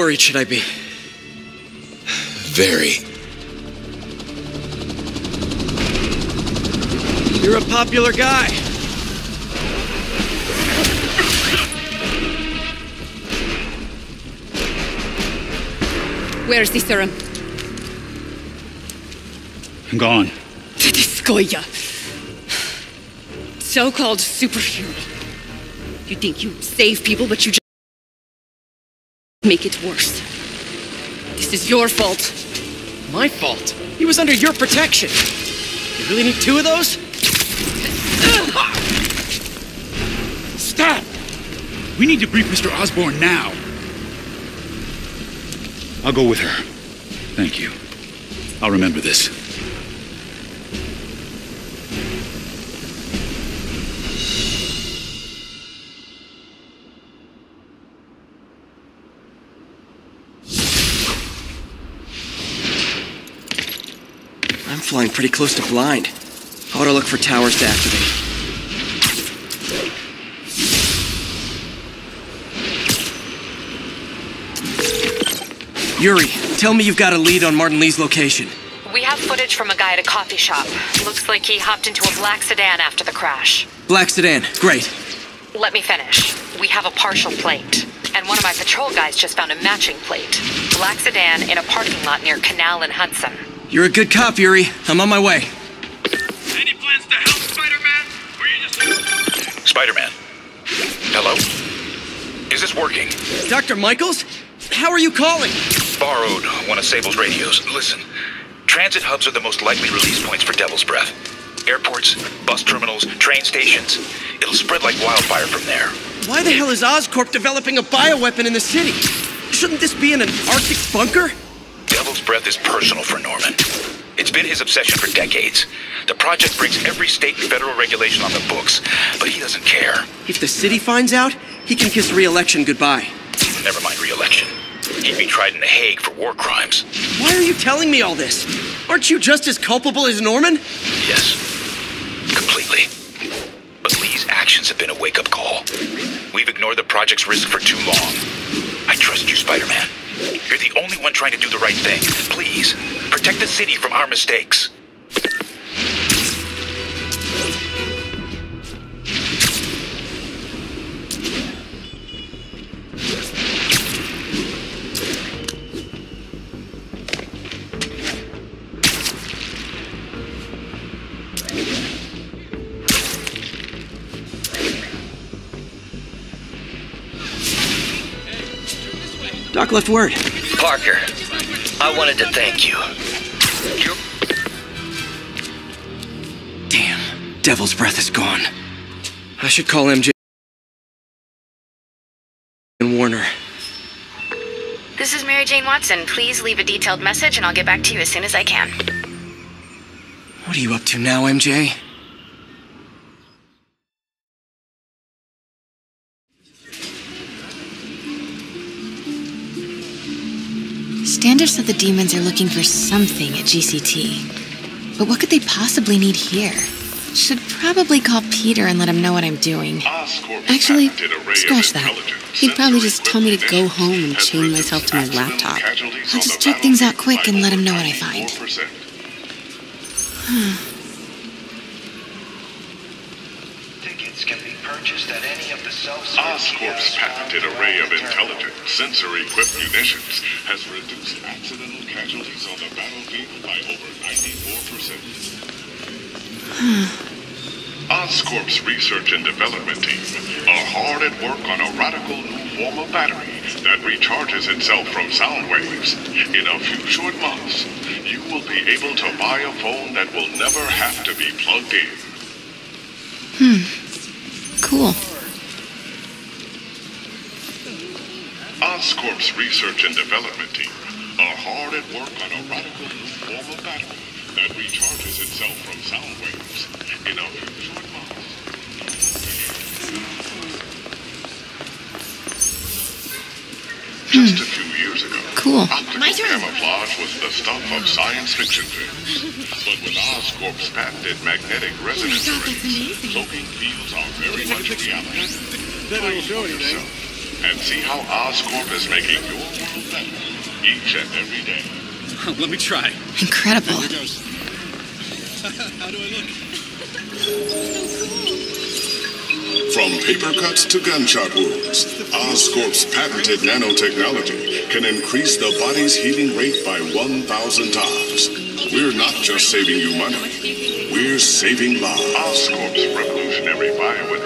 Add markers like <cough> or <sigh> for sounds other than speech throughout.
worried should I be? Very. You're a popular guy. Where's the serum? I'm gone. Tetiskoya. So-called superhero. You think you save people, but you just make it worse. This is your fault. My fault. He was under your protection. You really need two of those? Stop! We need to brief Mr. Osborn now. I'll go with her. Thank you. I'll remember this. Flying pretty close to blind. I ought to look for towers to activate. Yuri, tell me you've got a lead on Martin Li's location. We have footage from a guy at a coffee shop. Looks like he hopped into a black sedan after the crash. Black sedan, great. Let me finish. We have a partial plate. And one of my patrol guys just found a matching plate. Black sedan in a parking lot near Canal and Hudson. You're a good cop, Yuri. I'm on my way. Any plans to help Spider-Man? Or you just... Spider-Man. Hello? Is this working? Dr. Michaels? How are you calling? Borrowed one of Sable's radios. Listen, transit hubs are the most likely release points for Devil's Breath. Airports, bus terminals, train stations. It'll spread like wildfire from there. Why the hell is Oscorp developing a bioweapon in the city? Shouldn't this be in an Arctic bunker? Breath is personal for Norman. It's been his obsession for decades. The project breaks every state and federal regulation on the books, but he doesn't care. If the city finds out, he can kiss re-election goodbye. Never mind re-election. He'd be tried in The Hague for war crimes. Why are you telling me all this? Aren't you just as culpable as Norman? Yes, completely. But Li's actions have been a wake-up call. We've ignored the project's risk for too long. I trust you, Spider-Man. You're the only one trying to do the right thing. Please, protect the city from our mistakes. Doc left word. Parker, I wanted to thank you. You Damn, Devil's Breath is gone. I should call MJ and Warner. This is Mary Jane Watson. Please leave a detailed message and I'll get back to you as soon as I can. What are you up to now, MJ? Standish said the demons are looking for something at GCT. But what could they possibly need here? Should probably call Peter and let him know what I'm doing. Actually, scratch that. He'd probably just tell me to go home and chain myself to my laptop. I'll just check things out quick and let him know what I find. Tickets can be purchased at any of the self Oscorp's patented array of intelligent, sensor-equipped munitions has reduced accidental casualties on the battlefield by over 94%. <sighs> Oscorp's research and development team are hard at work on a radical new form of battery that recharges itself from sound waves. In a few short months, you will be able to buy a phone that will never have to be plugged in. Hmm. Cool. Oscorp's research and development team are hard at work on a radical new form of battery that recharges itself from sound waves in a few short months. Just a few years years ago. Cool. Optical camouflage was the stuff of science fiction films. But with Oscorp's patented magnetic resonance arrays, cloaking fields are very much reality. That don't show anything. And see how Oscorp is making your world better each and every day. <laughs> Let me try. Incredible. <laughs> How do I look? From paper cuts to gunshot wounds, Oscorp's patented nanotechnology can increase the body's healing rate by 1,000 times. We're not just saving you money, we're saving lives. Oscorp's revolutionary bioenhancer,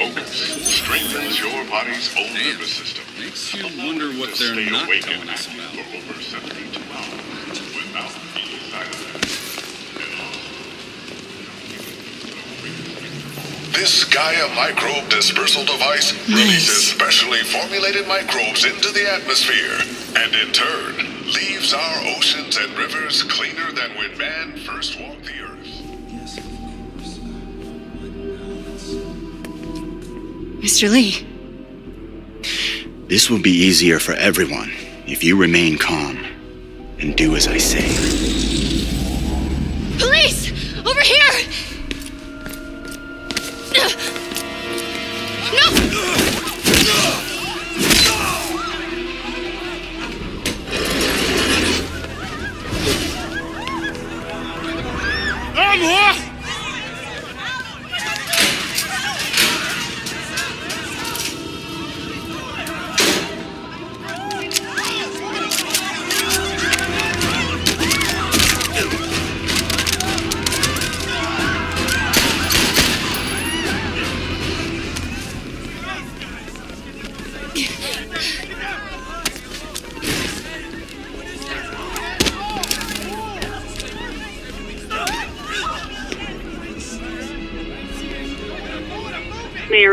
Focus, strengthens your body's own nervous system. Makes you wonder what they're Stay not awake telling us about. for over 72 hours without any side effects. This Gaia microbe dispersal device releases specially formulated microbes into the atmosphere and in turn leaves our oceans and rivers cleaner than when man first walked Mr. Li, This will be easier for everyone if you remain calm and do as I say.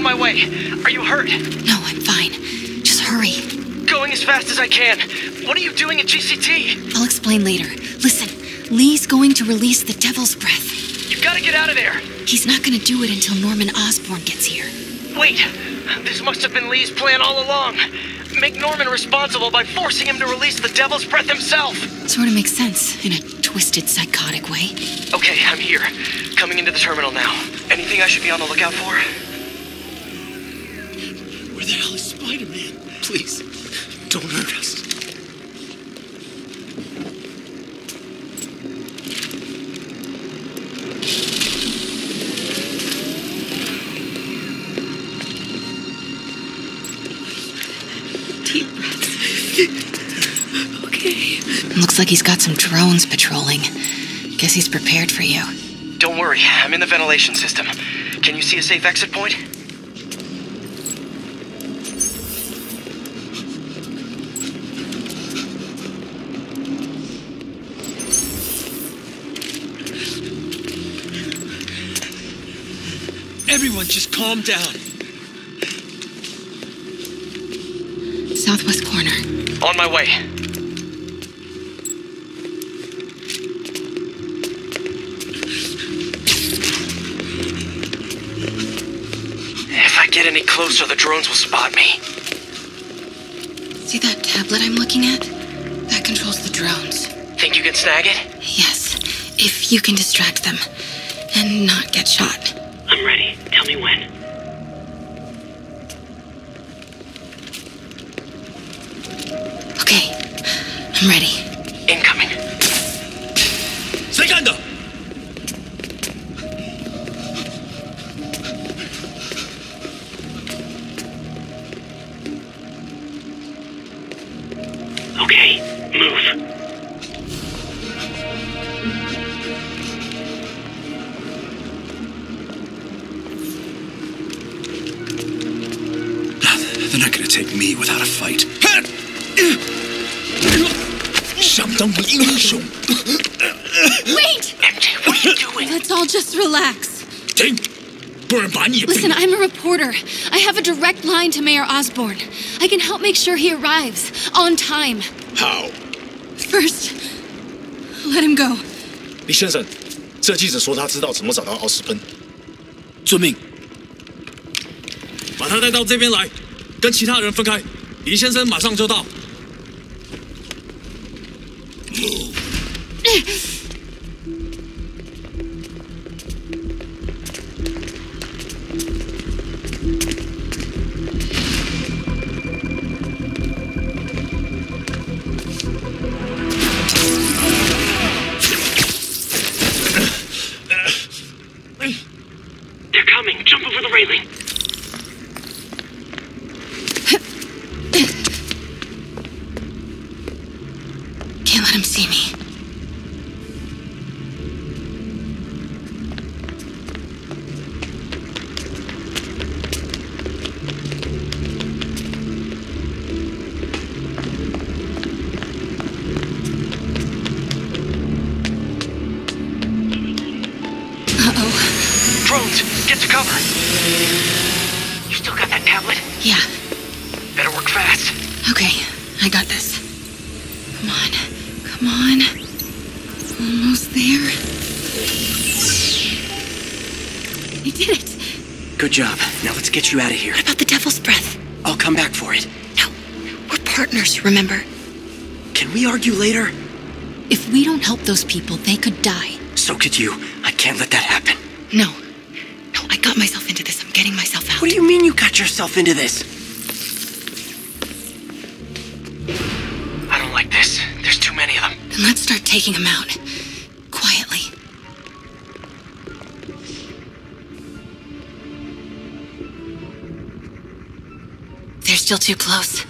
On my way. Are you hurt? No, I'm fine. Just hurry. Going as fast as I can. What are you doing at GCT? I'll explain later. Listen, Li's going to release the Devil's Breath. You've gotta get out of there. He's not gonna do it until Norman Osborn gets here. Wait, this must have been Li's plan all along. Make Norman responsible by forcing him to release the Devil's Breath himself. Sort of makes sense in a twisted, psychotic way. Okay, I'm here. Coming into the terminal now. Anything I should be on the lookout for? Where the hell is Spider-Man? Please, don't hurt us. Deep breaths. <laughs> okay. Looks like he's got some drones patrolling. Guess he's prepared for you. Don't worry, I'm in the ventilation system. Can you see a safe exit point? Everyone just calm down. Southwest corner. On my way. If I get any closer, the drones will spot me. See that tablet I'm looking at? That controls the drones. Think you can snag it? Yes, if you can distract them and not get shot. When. Okay, I'm ready. They're not gonna take me without a fight. Wait! MJ, what are you doing? Let's all just relax. Listen, I'm a reporter. I have a direct line to Mayor Osborn. I can help make sure he arrives on time. How? First, let him go. 李先生，这记者说他知道怎么找到奥斯喷。遵命。把他带到这边来。跟其他人分开。李先生马上就到。Cover. You still got that tablet? Yeah. Better work fast. Okay, I got this. Come on. Come on. Almost there. You did it. Good job. Now let's get you out of here. What about the devil's breath? I'll come back for it. No, We're partners, remember? Can we argue later? If we don't help those people, they could die. So could you. I can't let that happen. No. No, I got myself into this. I'm getting myself out. What do you mean you got yourself into this? I don't like this. There's too many of them. Then let's start taking them out. Quietly. They're still too close.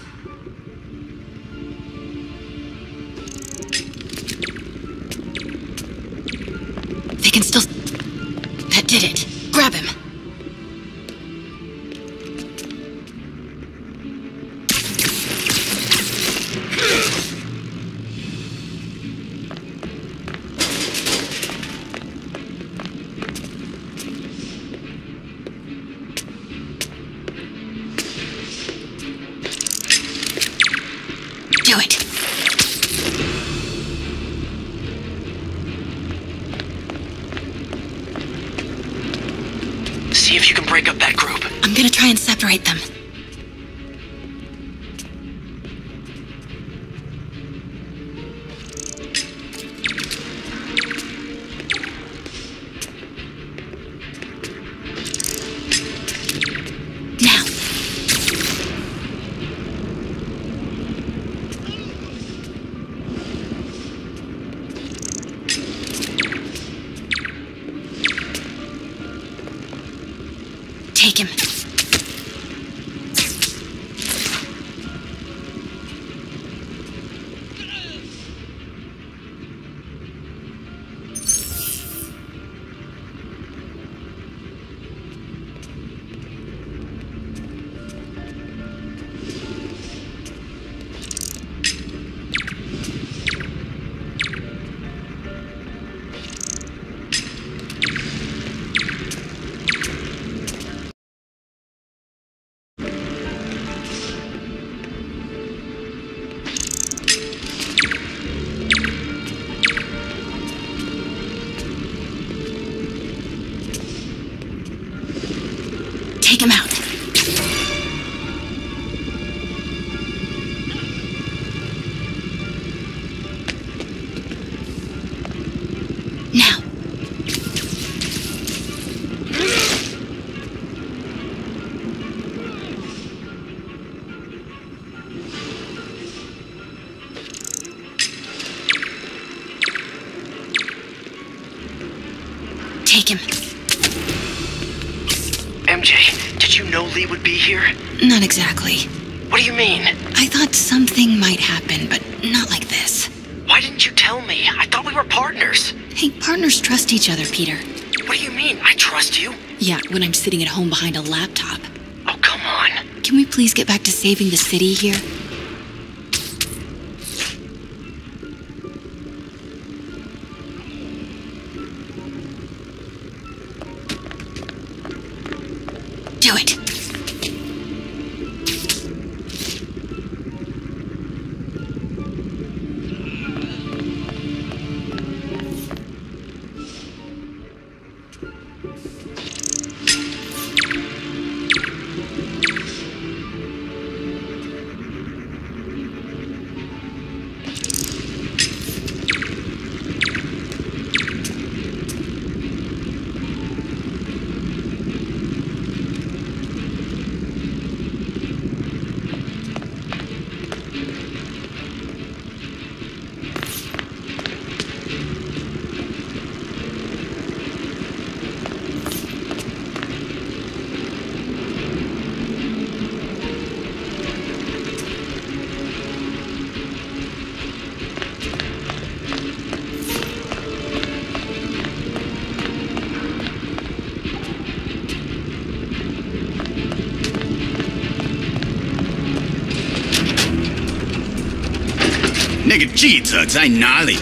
Him. MJ, did you know Li would be here? Not exactly. What do you mean? I thought something might happen, but not like this. Why didn't you tell me? I thought we were partners. Hey, partners trust each other, Peter. What do you mean? I trust you. Yeah, when I'm sitting at home behind a laptop. Oh, come on. Can we please get back to saving the city here? Do it. “个记者在哪里？”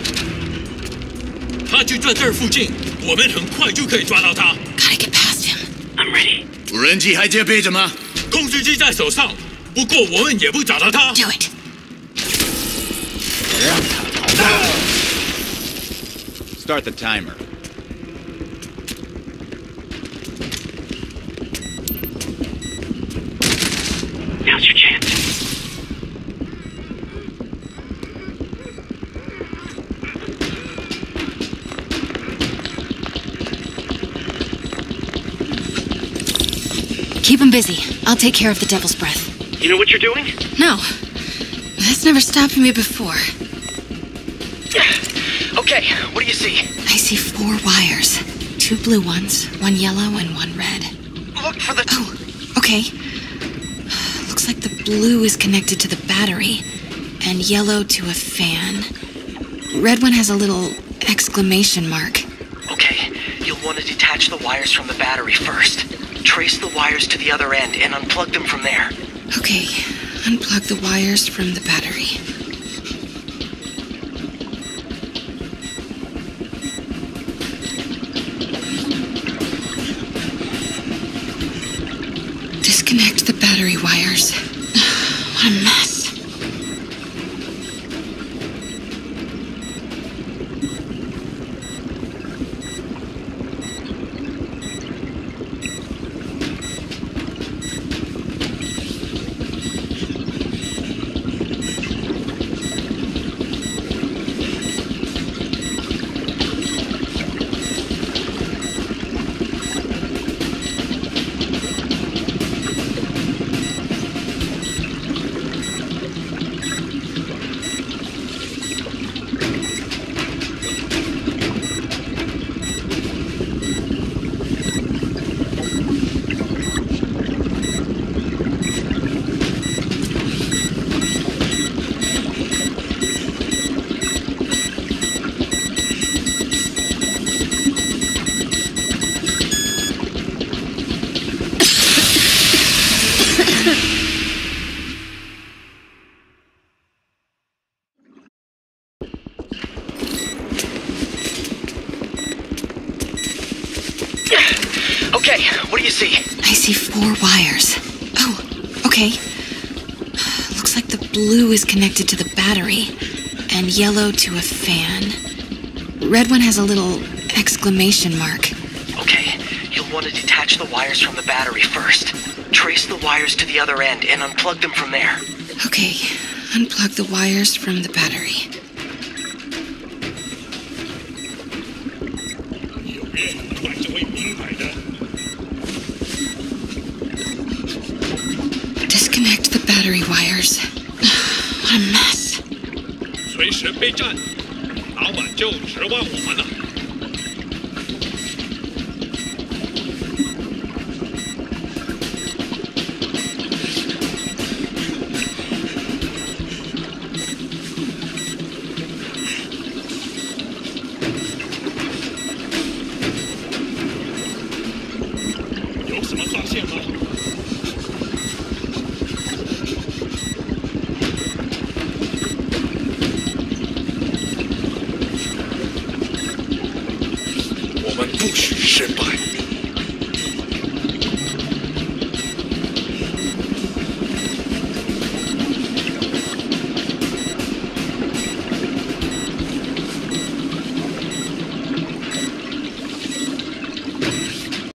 他就在这儿附近，我们很快就可以抓到他。Gotta get past him. I'm ready. 无人机还接备着吗？控制机在手上，不过我们也不找到他。Do it. Start the timer. Keep him busy. I'll take care of the devil's breath. You know what you're doing? No. That's never stopped me before. Okay, what do you see? I see four wires. Two blue ones, one yellow and one red. Look for the. Oh, okay. Looks like the blue is connected to the battery, and yellow to a fan. Red one has a little exclamation mark. Okay, you'll want to detach the wires from the battery first. Trace the wires to the other end and unplug them from there. Okay, unplug the wires from the battery. Disconnect the battery wires. Blue is connected to the battery, and yellow to a fan. Red one has a little exclamation mark. Okay, you'll want to detach the wires from the battery first. Trace the wires to the other end and unplug them from there. Okay, unplug the wires from the battery. 随时备战，老板就指望我们了。